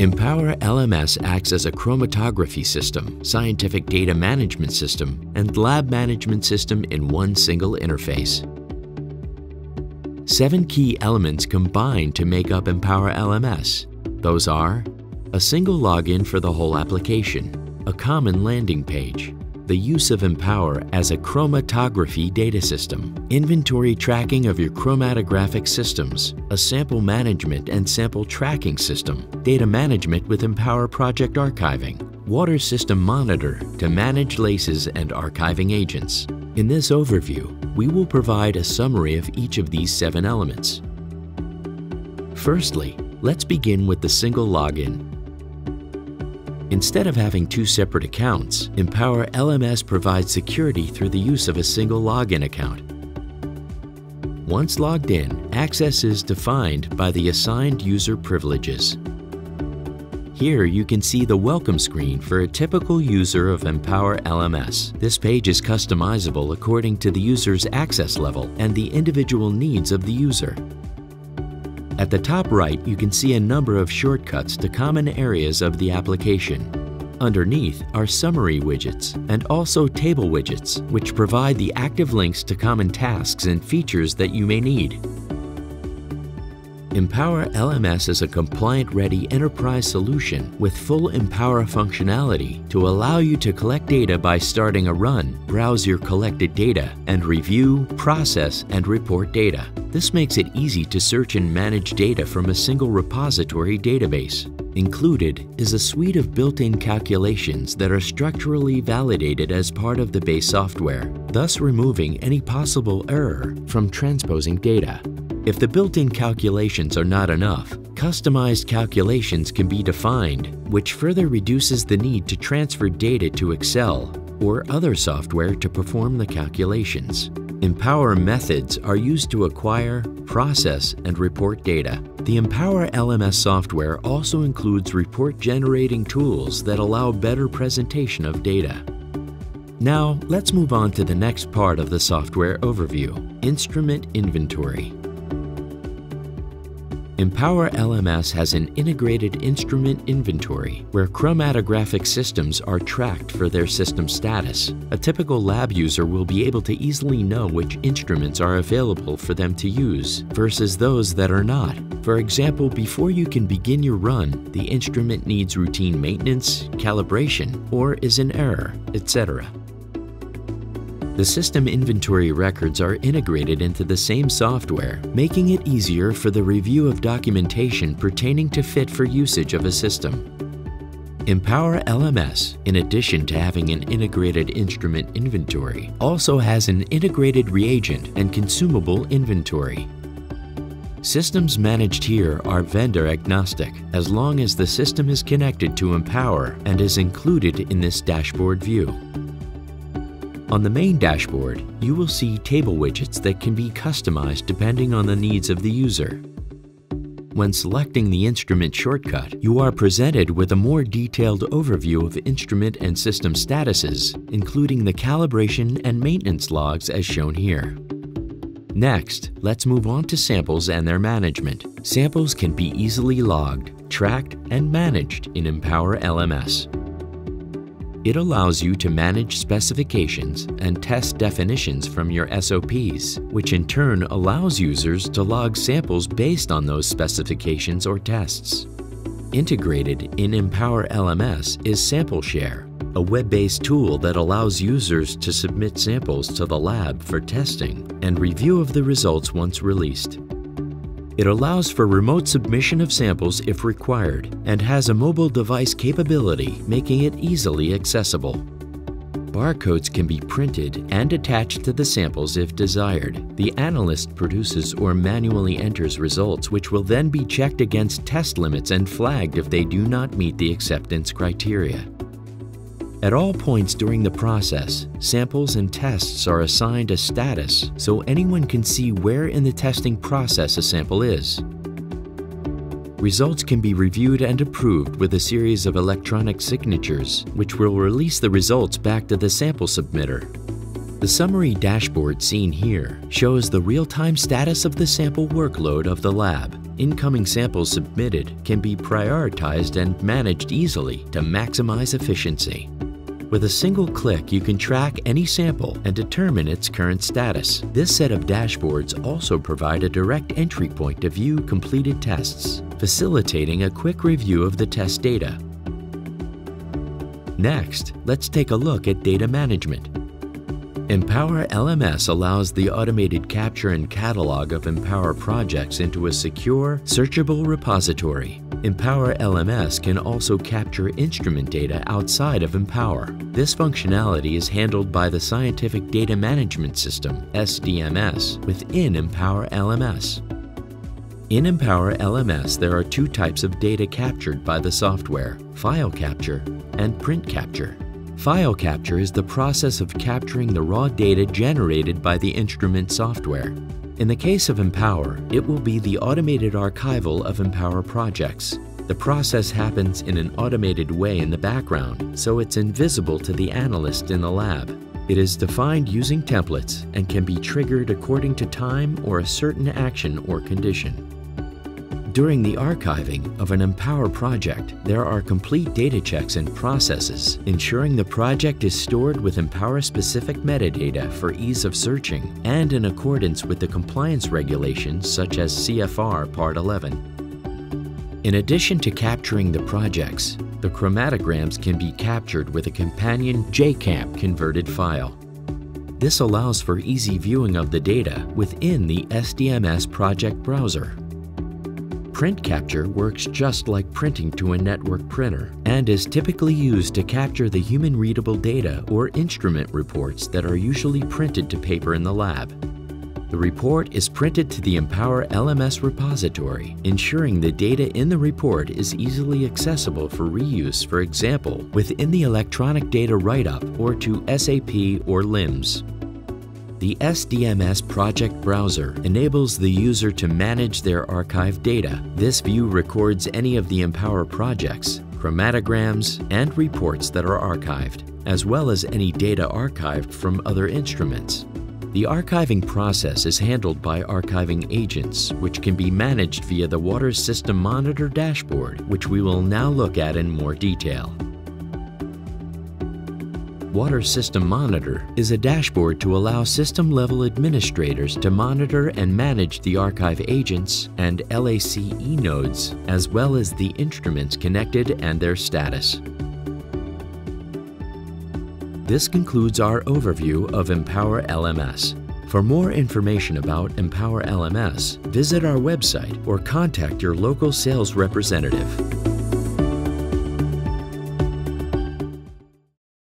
Empower LMS acts as a chromatography system, scientific data management system, and lab management system in one single interface. Seven key elements combine to make up Empower LMS. Those are a single login for the whole application, a common landing page, the use of Empower as a chromatography data system, inventory tracking of your chromatographic systems, a sample management and sample tracking system, data management with Empower Project Archiving, Waters System Monitor to manage LACEs and archiving agents. In this overview, we will provide a summary of each of these seven elements. Firstly, let's begin with the single login Instead of having two separate accounts, Empower LMS provides security through the use of a single login account. Once logged in, access is defined by the assigned user privileges. Here you can see the welcome screen for a typical user of Empower LMS. This page is customizable according to the user's access level and the individual needs of the user. At the top right, you can see a number of shortcuts to common areas of the application. Underneath are summary widgets and also table widgets, which provide the active links to common tasks and features that you may need. Empower LMS is a compliant-ready enterprise solution with full Empower functionality to allow you to collect data by starting a run, browse your collected data, and review, process, and report data. This makes it easy to search and manage data from a single repository database. Included is a suite of built-in calculations that are structurally validated as part of the base software, thus removing any possible error from transposing data. If the built-in calculations are not enough, customized calculations can be defined, which further reduces the need to transfer data to Excel or other software to perform the calculations. Empower methods are used to acquire, process, and report data. The Empower LMS software also includes report-generating tools that allow better presentation of data. Now, let's move on to the next part of the software overview, Instrument Inventory. Empower LMS has an integrated instrument inventory where chromatographic systems are tracked for their system status. A typical lab user will be able to easily know which instruments are available for them to use versus those that are not. For example, before you can begin your run, the instrument needs routine maintenance, calibration, or is in error, etc. The system inventory records are integrated into the same software, making it easier for the review of documentation pertaining to fit for usage of a system. Empower LMS, in addition to having an integrated instrument inventory, also has an integrated reagent and consumable inventory. Systems managed here are vendor agnostic as long as the system is connected to Empower and is included in this dashboard view. On the main dashboard, you will see table widgets that can be customized depending on the needs of the user. When selecting the instrument shortcut, you are presented with a more detailed overview of instrument and system statuses, including the calibration and maintenance logs as shown here. Next, let's move on to samples and their management. Samples can be easily logged, tracked, and managed in Empower LMS. It allows you to manage specifications and test definitions from your SOPs, which in turn allows users to log samples based on those specifications or tests. Integrated in Empower LMS is SampleShare, a web-based tool that allows users to submit samples to the lab for testing and review of the results once released. It allows for remote submission of samples if required and has a mobile device capability making it easily accessible. Barcodes can be printed and attached to the samples if desired. The analyst produces or manually enters results which will then be checked against test limits and flagged if they do not meet the acceptance criteria. At all points during the process, samples and tests are assigned a status so anyone can see where in the testing process a sample is. Results can be reviewed and approved with a series of electronic signatures, which will release the results back to the sample submitter. The summary dashboard seen here shows the real-time status of the sample workload of the lab. Incoming samples submitted can be prioritized and managed easily to maximize efficiency. With a single click, you can track any sample and determine its current status. This set of dashboards also provide a direct entry point to view completed tests, facilitating a quick review of the test data. Next, let's take a look at data management. Empower LMS allows the automated capture and catalog of Empower projects into a secure, searchable repository. Empower LMS can also capture instrument data outside of Empower. This functionality is handled by the Scientific Data Management System, SDMS, within Empower LMS. In Empower LMS, there are two types of data captured by the software, file capture and print capture. File capture is the process of capturing the raw data generated by the instrument software. In the case of Empower, it will be the automated archival of Empower projects. The process happens in an automated way in the background, so it's invisible to the analyst in the lab. It is defined using templates and can be triggered according to time or a certain action or condition. During the archiving of an Empower project, there are complete data checks and processes, ensuring the project is stored with Empower-specific metadata for ease of searching and in accordance with the compliance regulations such as CFR Part 11. In addition to capturing the projects, the chromatograms can be captured with a companion JCamp converted file. This allows for easy viewing of the data within the SDMS project browser. Print capture works just like printing to a network printer and is typically used to capture the human readable data or instrument reports that are usually printed to paper in the lab. The report is printed to the Empower LMS repository, ensuring the data in the report is easily accessible for reuse, for example, within the electronic data write-up or to SAP or LIMS. The SDMS project browser enables the user to manage their archived data. This view records any of the Empower projects, chromatograms, and reports that are archived, as well as any data archived from other instruments. The archiving process is handled by archiving agents, which can be managed via the Waters System Monitor dashboard, which we will now look at in more detail. Waters System Monitor is a dashboard to allow system-level administrators to monitor and manage the archive agents and LACE nodes, as well as the instruments connected and their status. This concludes our overview of Empower LMS. For more information about Empower LMS, visit our website or contact your local sales representative.